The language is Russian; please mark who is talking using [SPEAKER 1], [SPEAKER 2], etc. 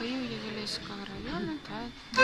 [SPEAKER 1] Києво-Євелійського району та